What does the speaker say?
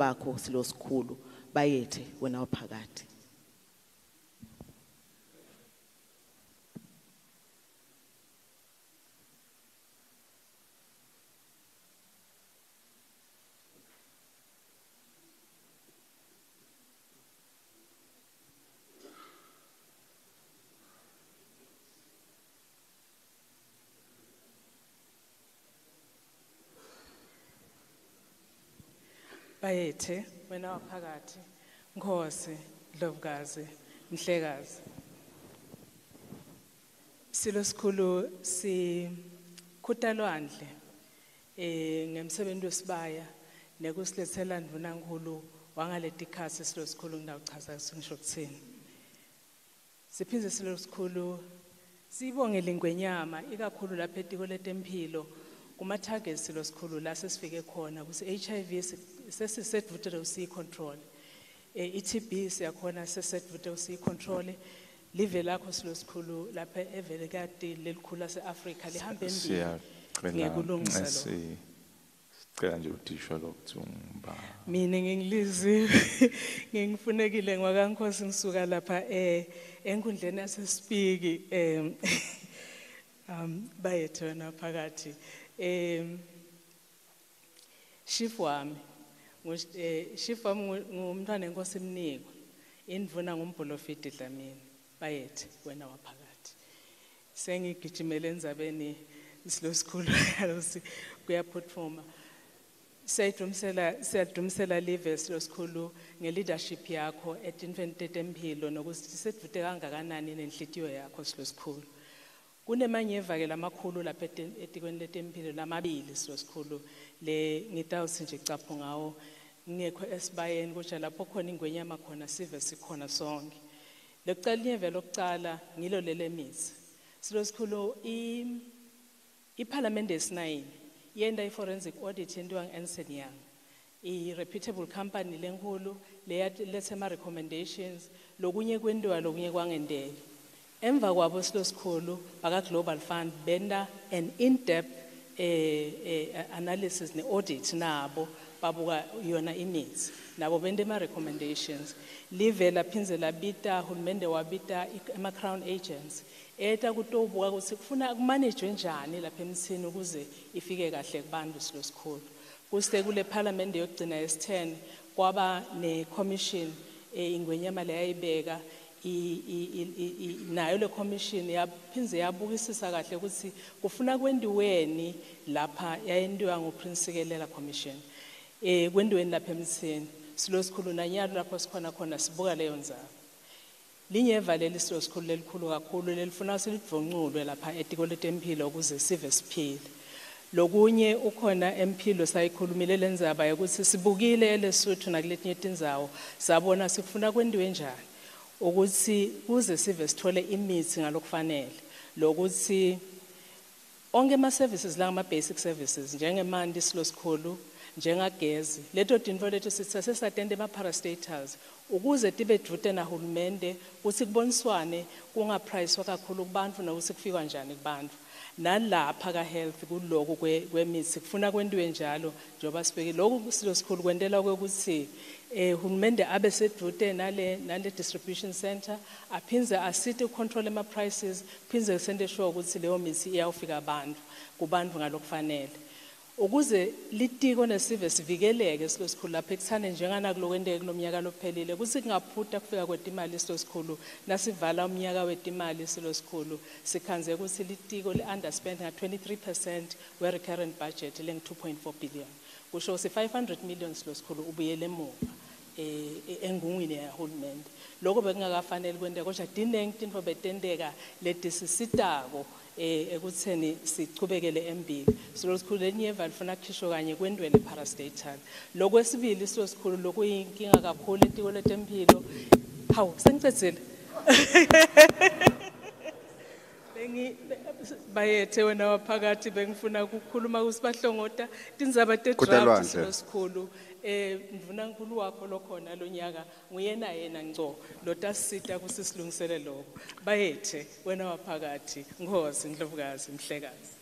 bakho silosikhulu bayethe wena waphakathi bayethe wena waphakathi. Nkhosi dlovukazi mhlekazi. Silo sikhulu sikhutalwandle eh ngemsebenzi wesibaya nekusilethela ndvunankulu wangaleti khasi silo sikhulu ngidawuchaza singisho kuthini. Siphindze silo sikhulu sibongele ingwenyama ikakhulu lapha etiko letempilo kuma-targets silo sikhulu la sesifike khona kusi HIV sesisedvute usiyi control eh i-TB siyakhona sesedvute usiyi control live lakho silo sikhulu lapha evele kade lelikhulu lase-Afrika lihambe ngekulungisa lo sicela nje utisho lokuthi ungiba mina ngingiliziwe ngingifunekile ngwakankosi ngisuka lapha eh enkundleni yasesipiki em um bayethu wena phakathi. Em chief wami. Ngu- eh, chief wami ngu- ngumntwana enkosi emniko. Indvuna ngumbholofidi dlamini. Bayethu wena waphakathi. Sengigijimele endzabeni silosikhulu yalosi kuyaphuthuma siyayidumisela siyadumisela live silosikhulu nge-leadership yakho etinfeni tetempilo nokuthi sedvute kangakanani nenhlitiyo yakho silosikhulu kunemanyeva-ke lamakhulu lapha eti- etikweni letempilo lamabili silosikhulu le ngitawuthi nje capho ngawo. Ngekho esibayeni kutsha lapho khona ingwenyama khona sive sikhona sonke. Lokucala inyeve lokucala ngilo lele mithi silosikhulu iphalamende yesinayi yenda i-forensic audit yentiwa ngu-Ernst Young i-reputable company lenkulu leyalethe ama-recommendations lokunye kwentiwa lokunye kwangendela emva kwabo silo sikhulu baka-global fund benda an in-depth eh, eh, analysis ne-audit nabo babuka yona imithi nabo bende ama-recommendations live laphinze labita hulumende wabita ama-crown agents eta kutobuka ukuthi kufuna kumanejwe njani lapha emthini ukuze ifike kahle kubantu silo sikhulu kusite kule parliament yokugcina yesi-10 kwaba ne-commission eh, ingwenyama leyayibeka nayo le commission yaphinze yabukisisa kahle ukuthi kufuna kwendiweni lapha yayentiwa nguprince sikelela commission. Eh kwendiweni lapha emthini. Silo sikhulu nanyalo lapho sikhona khona sibuka leyo ndzaba. Linyeva leli silo sikhulu lelikhulu kakhulu lelifuna silidvonculwe lapha etiko letempilo ukuze sive siphile. Lokunye ukhona empilo sayikhulumile lendzaba yokuthi sibukile elesotho nakuletinye tindzawo sabona sifuna kwendiwe njani. Ukuthi kuze sive sithole imithi ngalokufanele. Lokuthi onke ama-services la ama-basic services njengemanti silo sikhulu njengagezi. Leto tintfo leto sithi sesatente ma-parastatals ukuze tibe dvute nahulumende kutsi kuboniswane kungaprayiswa kakhulu kubantfu nokuthi kufikwa njani kubantfu nalapha ka-health kuloku kwe- kwemithi kufuna kwentiwe njalo njengoba sibekile loku silo sikhulu kwentela kwekuthi eh hulumende abe sedvute nale nale distribution center aphindze asite ucontrol ama prices phindze sente sure ukuthi leyo mithi iyawufika abantu kubantu ngalokufanele. Ukuze litiko nesive sivikeleke silo sikhulu lapha ekuthane njengana kulokwenteke kulomnyaka lophelile kuthi kungaphutha kufika kwetimali silo sikhulu nasivala umnyaka wetimali silo sikhulu sikhanze ukuthi litiko li-underspend nga-23 we-recurrent budget lengu-2.4 billion. Kusho ukuthi 500 million silo sikhulu ubuyele emuva. eh, engungwini yahulumende. Lokho bekungakafanele kwenteka kodwa diningi tintfo betenteka letisisitako eh ekutheni sichubekele embili. Silo sikhulu lenyeva lifuna kukhishwe kanye kwendwele parastatal. Lokwesibili silo sikhulu lokuyinkinga kakhulu etiko letempilo hawu sengicedzile. Bayethe wena waphakathi bengifuna ukukhuluma kusibahlongota. Tindzaba te-draft Kutelwandle. Sikhulu eh wakho lokhona lonyaka nguyena yena ngco. Lotasisita kusi silungisele lokho. Bayethe wena waphakathi. Ngozi ndlovukazi mhlekazi.